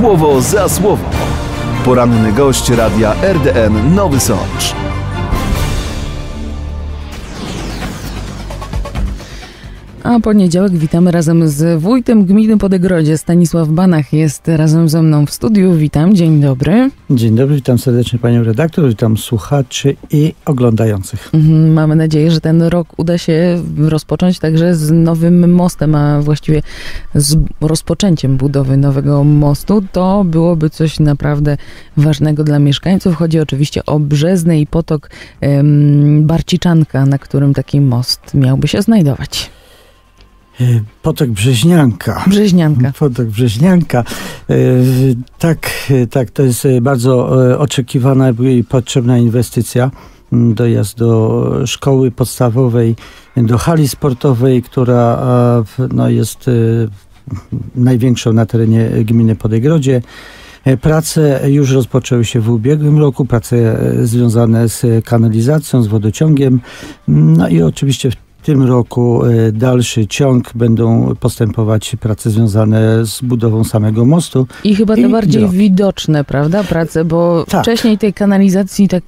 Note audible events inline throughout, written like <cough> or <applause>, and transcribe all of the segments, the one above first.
Słowo za słowo. Poranny gość radia RDN Nowy Sącz. A poniedziałek witamy razem z wójtem gminy Podegrodzie. Stanisław Banach jest razem ze mną w studiu. Witam, dzień dobry. Dzień dobry, witam serdecznie panią redaktor, witam słuchaczy i oglądających. Mhm, Mamy nadzieję, że ten rok uda się rozpocząć także z nowym mostem, a właściwie z rozpoczęciem budowy nowego mostu. To byłoby coś naprawdę ważnego dla mieszkańców. Chodzi oczywiście o Brzeznę i potok em, Barciczanka, na którym taki most miałby się znajdować. E, Potok Brzeźnianka. Brzeźnianka. Potok Brzeźnianka. E, Tak, e, tak, to jest bardzo oczekiwana i potrzebna inwestycja. M, Dojazd do szkoły podstawowej, do hali sportowej, która no, jest największą na terenie gminy Podegrodzie. Prace już rozpoczęły się w ubiegłym roku, prace związane z kanalizacją, z wodociągiem. No i oczywiście w tym roku e, dalszy ciąg będą postępować prace związane z budową samego mostu. I chyba te I bardziej drogi. widoczne, prawda, prace, bo Tak. wcześniej tej kanalizacji tak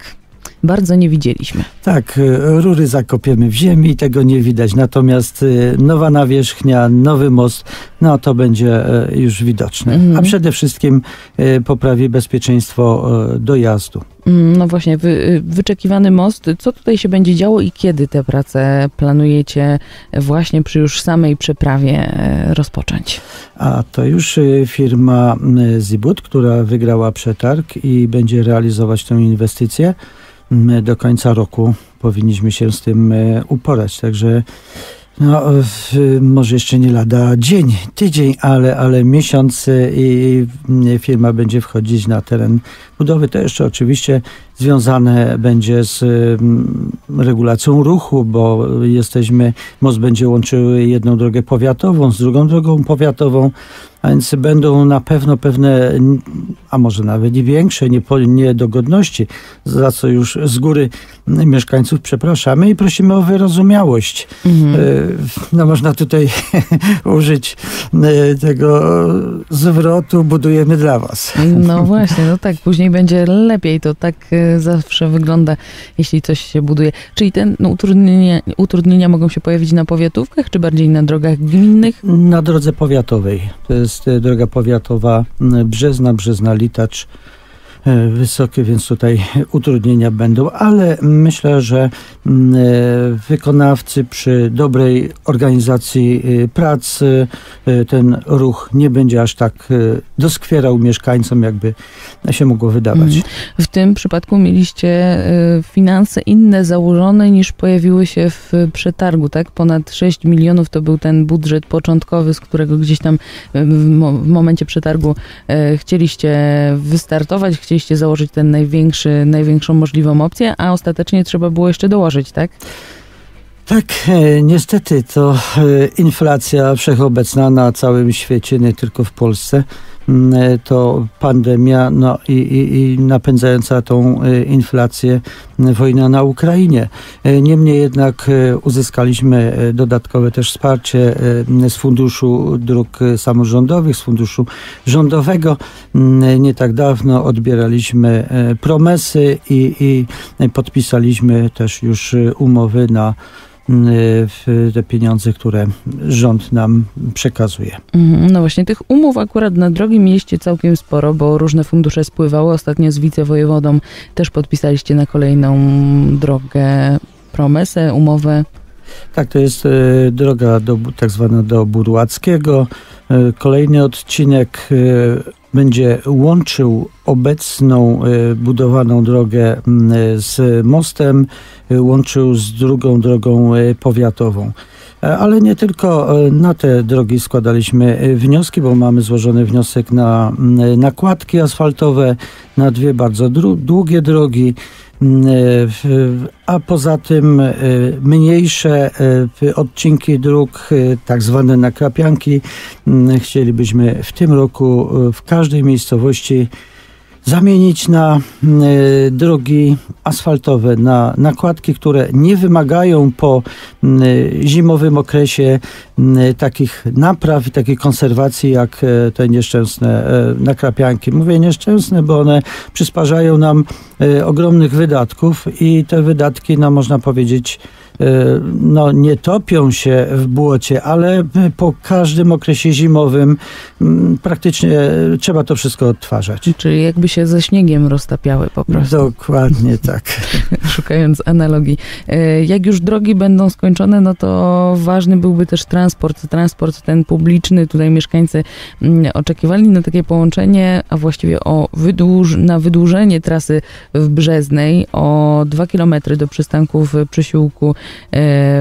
bardzo nie widzieliśmy. Tak, e, rury zakopiemy w ziemi i tego nie widać. Natomiast e, nowa nawierzchnia, nowy most, no to będzie już widoczne. Mhm. A przede wszystkim poprawi bezpieczeństwo dojazdu. Mm, No właśnie, wy, y, wyczekiwany most. Co tutaj się będzie działo i kiedy te prace planujecie właśnie przy już samej przeprawie e, rozpocząć? A to już e, firma m, Zibut, która wygrała przetarg i będzie realizować tę inwestycję. M, Do końca roku powinniśmy się z tym e, uporać. Także no, może jeszcze nie lada dzień, tydzień, ale, ale miesiąc i firma będzie wchodzić na teren budowy. To jeszcze oczywiście związane będzie z m, regulacją ruchu, bo jesteśmy, most będzie łączył jedną drogę powiatową z drugą drogą powiatową, a więc będą na pewno pewne, a może nawet i większe niedogodności, za co już z góry mieszkańców przepraszamy i prosimy o wyrozumiałość. Mhm. E, No można tutaj <laughs> użyć e, tego zwrotu budujemy dla was. No właśnie, no tak, później będzie lepiej. To tak e, zawsze wygląda, jeśli coś się buduje. Czyli te no, utrudnienia, utrudnienia mogą się pojawić na powiatówkach, czy bardziej na drogach gminnych? Na drodze powiatowej. To jest e, droga powiatowa Brzezna, Brzezna Litacz. E, Wysokie, więc tutaj utrudnienia będą, ale myślę, że m, e, wykonawcy przy dobrej organizacji e, pracy ten ruch nie będzie aż tak doskwierał mieszkańcom, jakby się mogło wydawać. Mhm. W tym przypadku mieliście finanse inne założone niż pojawiły się w przetargu, tak? Ponad 6 milionów to był ten budżet początkowy, z którego gdzieś tam w, mo- w momencie przetargu chcieliście wystartować, chcieliście założyć ten największy, największą możliwą opcję, a ostatecznie trzeba było jeszcze dołożyć, tak? Tak, e, niestety to e, inflacja wszechobecna na całym świecie, nie tylko w Polsce. Mm, e, To pandemia, no i, i, i napędzająca tą e, inflację m, wojna na Ukrainie. E, Niemniej jednak uzyskaliśmy dodatkowe też wsparcie z Funduszu Dróg Samorządowych, z Funduszu Rządowego. Mm, Nie tak dawno odbieraliśmy promesy i, i podpisaliśmy też już umowy na te pieniądze, które rząd nam przekazuje. Mhm, No właśnie, tych umów akurat na drogi mieliście całkiem sporo, bo różne fundusze spływały. Ostatnio z wicewojewodą też podpisaliście na kolejną drogę promesę, umowę. Tak, to jest e, droga do, tak zwana do Burłackiego. E, Kolejny odcinek będzie łączył obecną e, budowaną drogę m, z mostem, e, łączył z drugą drogą powiatową. E, Ale nie tylko e, na te drogi składaliśmy e, wnioski, bo mamy złożony wniosek na nakładki asfaltowe, na dwie bardzo długie drogi. M, e, A poza tym e, mniejsze e, odcinki dróg, tak zwane nakrapianki, m, chcielibyśmy w tym roku w każdej miejscowości zamienić na y, drogi asfaltowe, na nakładki, które nie wymagają po y, zimowym okresie y, takich napraw i takiej konserwacji jak te nieszczęsne nakrapianki. Mówię nieszczęsne, bo one przysparzają nam ogromnych wydatków i te wydatki, no można powiedzieć, no, nie topią się w błocie, ale po każdym okresie zimowym mm, praktycznie trzeba to wszystko odtwarzać. Czyli jakby się ze śniegiem roztapiały po prostu, Dokładnie <laughs> tak. szukając analogii. E, Jak już drogi będą skończone, no to ważny byłby też transport, transport ten publiczny. Tutaj mieszkańcy mm, oczekiwali na takie połączenie, a właściwie o wydłuż, na wydłużenie trasy w Brzeznej o dwa kilometry do przystanku w przysiłku e,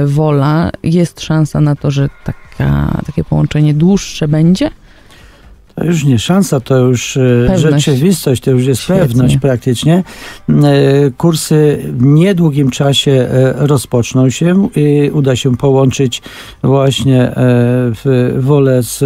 Wola. Jest szansa na to, że taka, takie połączenie dłuższe będzie? To już nie szansa, to już e, Pewność. rzeczywistość, to już jest Świetnie. pewność praktycznie. E, Kursy w niedługim czasie e, rozpoczną się i uda się połączyć właśnie e, w wolę z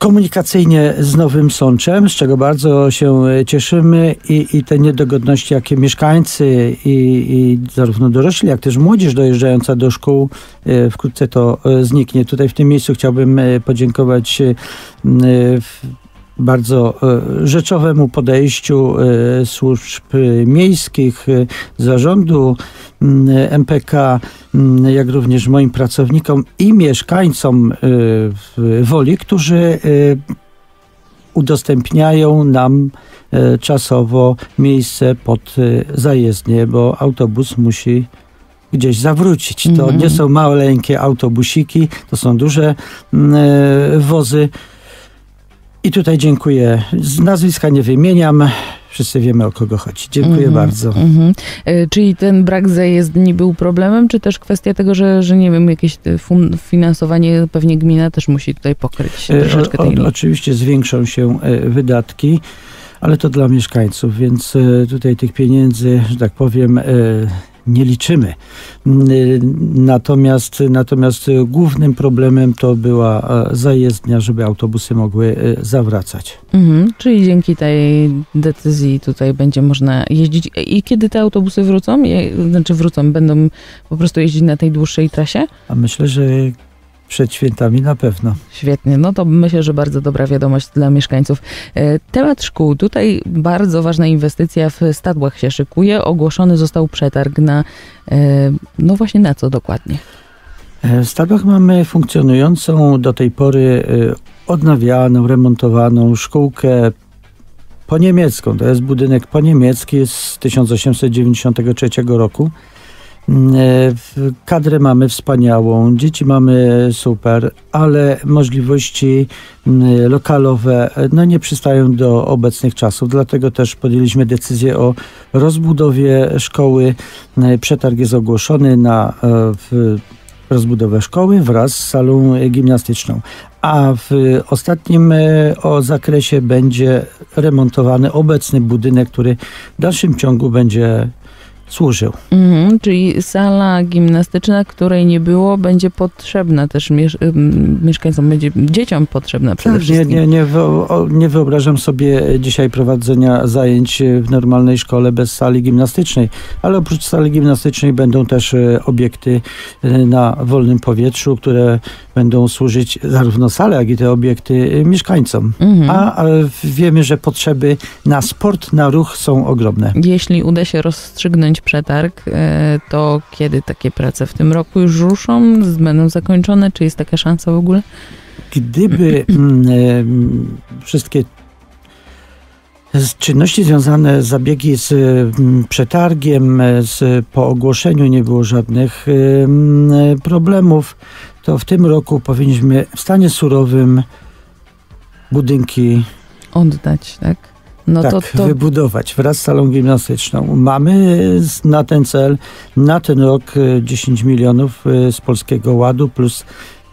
komunikacyjnie z Nowym Sączem, z czego bardzo się cieszymy i, i te niedogodności, jakie mieszkańcy i, i zarówno dorośli, jak też młodzież dojeżdżająca do szkół, e, wkrótce to e, zniknie. Tutaj w tym miejscu chciałbym e, podziękować bardzo e, rzeczowemu podejściu e, służb miejskich, e, zarządu MPK, m, jak również moim pracownikom i mieszkańcom Woli, którzy udostępniają nam czasowo miejsce pod zajezdnię, bo autobus musi gdzieś zawrócić. To Mhm. nie są maleńkie autobusiki, to są duże m, e, wozy. I tutaj dziękuję. Z nazwiska nie wymieniam. Wszyscy wiemy o kogo chodzi. Dziękuję Mhm, bardzo. mhm. E, Czyli ten brak zajezdni był problemem, czy też kwestia tego, że, że nie wiem, jakieś finansowanie pewnie gmina też musi tutaj pokryć E, troszeczkę o- tej o-. Oczywiście zwiększą się e, wydatki, ale to dla mieszkańców, więc e, tutaj tych pieniędzy, że tak powiem, e, nie liczymy. Mm, e, Natomiast, natomiast głównym problemem to była e, zajezdnia, żeby autobusy mogły e, zawracać. Mhm. Czyli dzięki tej decyzji tutaj będzie można jeździć. E, I kiedy te autobusy wrócą? Znaczy wrócą, będą po prostu jeździć na tej dłuższej trasie? A myślę, że przed świętami na pewno. Świetnie, no to myślę, że bardzo dobra wiadomość dla mieszkańców. E, Temat szkół. Tutaj bardzo ważna inwestycja w Stadłach się szykuje. Ogłoszony został przetarg na, e, no właśnie na co dokładnie? E, W Stadach mamy funkcjonującą do tej pory odnawianą, remontowaną szkółkę poniemiecką. To jest budynek poniemiecki z 1893 roku. Kadrę mamy wspaniałą, dzieci mamy super, ale możliwości lokalowe no, nie przystają do obecnych czasów. Dlatego też podjęliśmy decyzję o rozbudowie szkoły. Przetarg jest ogłoszony na e, rozbudowę szkoły wraz z salą gimnastyczną. A w ostatnim e, o zakresie będzie remontowany obecny budynek, który w dalszym ciągu będzie służył. Mhm, czyli sala gimnastyczna, której nie było, będzie potrzebna też miesz- mieszkańcom, będzie dzieciom potrzebna przede Tak, nie, wszystkim. nie, nie, nie wyobrażam sobie dzisiaj prowadzenia zajęć w normalnej szkole bez sali gimnastycznej, ale oprócz sali gimnastycznej będą też e, obiekty e, na wolnym powietrzu, które będą służyć zarówno sale, jak i te obiekty mieszkańcom. Mhm. A, a wiemy, że potrzeby na sport, na ruch są ogromne. Jeśli uda się rozstrzygnąć przetarg, e, to kiedy takie prace w tym roku już ruszą, z- będą zakończone? Czy jest taka szansa w ogóle? Gdyby mm, em, wszystkie z czynności związane, zabiegi z mm, przetargiem, e, z, po ogłoszeniu nie było żadnych e, problemów, to w tym roku powinniśmy w stanie surowym budynki Oddać, tak? No tak, to, to wybudować wraz z salą gimnastyczną. Mamy na ten cel, na ten rok e, 10 milionów e, z Polskiego Ładu plus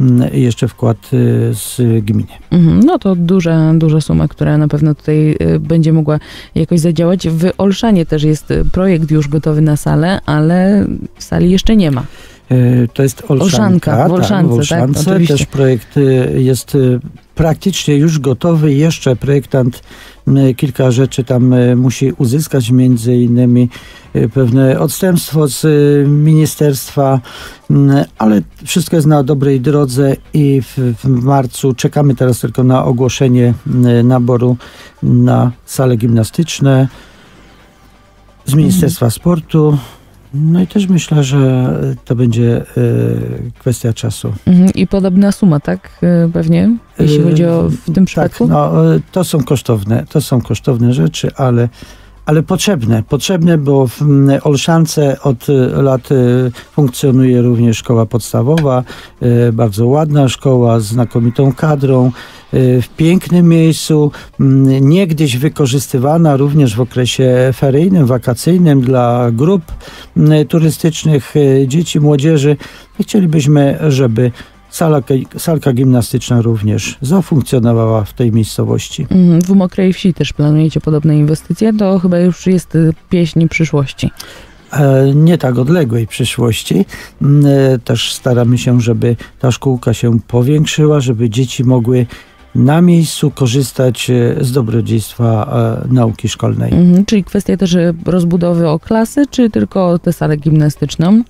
mm, jeszcze wkład e, z gminy. Mhm, No to duża, duża suma, która na pewno tutaj będzie mogła jakoś zadziałać. W Olszanie też jest projekt już gotowy na salę, ale sali jeszcze nie ma. E, To jest Olszanka. Olszanka, w Olszance, w Olszance. tak, oczywiście. Też projekt e, jest e, praktycznie już gotowy. Jeszcze projektant kilka rzeczy tam musi uzyskać, między innymi pewne odstępstwo z ministerstwa, ale wszystko jest na dobrej drodze i w, marcu czekamy teraz tylko na ogłoszenie naboru na sale gimnastyczne z Ministerstwa Sportu. No i też myślę, że to będzie e, kwestia czasu. Mhm. I podobna suma, tak? Y, Pewnie, jeśli E, chodzi o w tym przypadku? Tak, no, e, to są kosztowne, to są kosztowne rzeczy, ale, ale potrzebne. Potrzebne, bo w m, Olszance od e, lat e, funkcjonuje również szkoła podstawowa, e, bardzo ładna szkoła, z znakomitą kadrą, w pięknym miejscu, m, niegdyś wykorzystywana również w okresie feryjnym, wakacyjnym dla grup m, turystycznych, dzieci, młodzieży. Chcielibyśmy, żeby Sala, salka gimnastyczna również zafunkcjonowała w tej miejscowości. Mhm. W Mokrej Wsi też planujecie podobne inwestycje? To chyba już jest y, pieśń przyszłości. E, Nie tak odległej przyszłości. M, e, Też staramy się, żeby ta szkółka się powiększyła, żeby dzieci mogły na miejscu korzystać e, z dobrodziejstwa e, nauki szkolnej. Mhm. Czyli kwestia też y, rozbudowy o klasy, czy tylko tę salę gimnastyczną?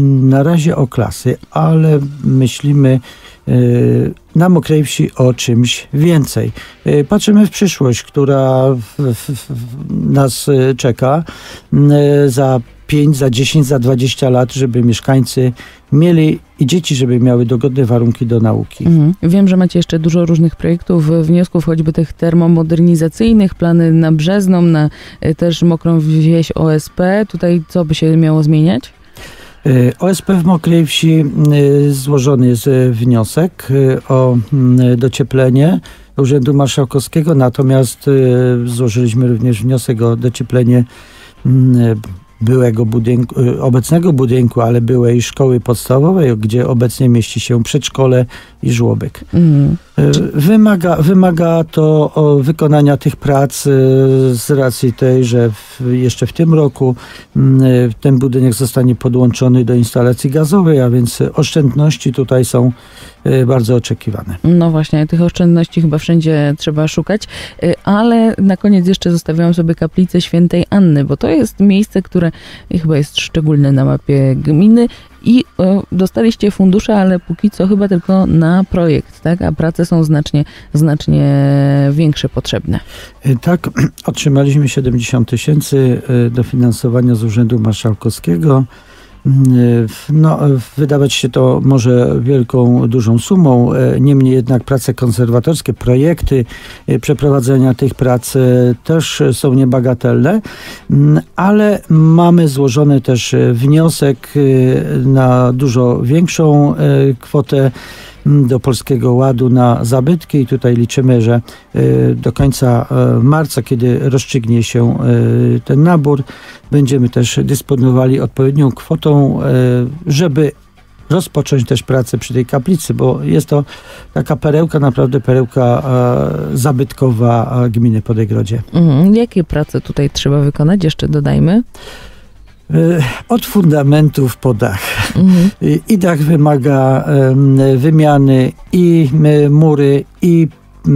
Na razie o klasy, ale myślimy na Mokrej Wsi o czymś więcej. Patrzymy w przyszłość, która nas czeka za 5, za 10, za 20 lat, żeby mieszkańcy mieli i dzieci, żeby miały dogodne warunki do nauki. Mhm. Wiem, że macie jeszcze dużo różnych projektów, y, wniosków, choćby tych termomodernizacyjnych, plany na Brzezną, na y, też Mokrą Wieś OSP. Tutaj co by się miało zmieniać? Y, OSP w Mokrej Wsi złożony jest wniosek o docieplenie do Urzędu Marszałkowskiego, natomiast złożyliśmy również wniosek o docieplenie byłego budynku, y, obecnego budynku, ale byłej szkoły podstawowej, gdzie obecnie mieści się przedszkole i żłobek. Mhm. Y, Wymaga, wymaga to wykonania tych prac y, z racji tej, że w, jeszcze w tym roku mm, y, ten budynek zostanie podłączony do instalacji gazowej, a więc oszczędności tutaj są bardzo oczekiwane. No właśnie, tych oszczędności chyba wszędzie trzeba szukać, ale na koniec jeszcze zostawiłam sobie kaplicę świętej Anny, bo to jest miejsce, które chyba jest szczególne na mapie gminy i e, dostaliście fundusze, ale póki co chyba tylko na projekt, tak? A prace są znacznie, znacznie większe potrzebne. Y, Tak, <clears throat> otrzymaliśmy 70 tysięcy y, dofinansowania z Urzędu Marszałkowskiego. No, wydawać się to może wielką, dużą sumą, y, niemniej jednak prace konserwatorskie, projekty y, przeprowadzenia tych prac y, też są niebagatelne, Mm, ale mamy złożony też wniosek na dużo większą kwotę do Polskiego Ładu na zabytki i tutaj liczymy, że y, do końca y, marca, kiedy rozstrzygnie się y, ten nabór, będziemy też dysponowali odpowiednią kwotą, żeby rozpocząć też pracę przy tej kaplicy, bo jest to taka perełka, naprawdę perełka e, zabytkowa e, gminy Podegrodzie. Mhm. Jakie prace tutaj trzeba wykonać? Jeszcze dodajmy. E, Od fundamentów po dach. Mhm. I- I dach wymaga wymiany, i mury, i e,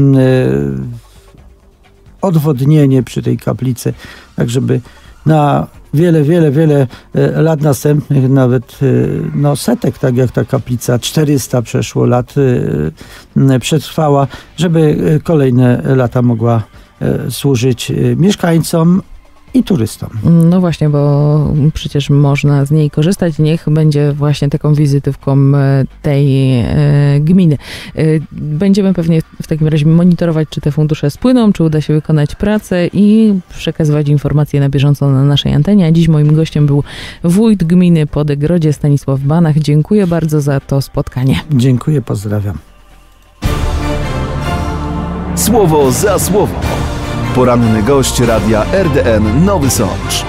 odwodnienie przy tej kaplicy, tak żeby na wiele, wiele, wiele e, lat następnych, nawet e, no, setek, tak jak ta kaplica, 400 przeszło lat e, przetrwała, żeby e, kolejne lata mogła e, służyć e, mieszkańcom i turystom. No właśnie, bo przecież można z niej korzystać. Niech będzie właśnie taką wizytywką e, tej e, gminy. E, Będziemy pewnie w takim razie monitorować, czy te fundusze spłyną, czy uda się wykonać pracę i przekazywać informacje na bieżąco na naszej antenie. A dziś moim gościem był wójt gminy Podegrodzie Stanisław Banach. Dziękuję bardzo za to spotkanie. Dziękuję, pozdrawiam. Słowo za słowo. Poranny gość radia RDN Nowy Sącz.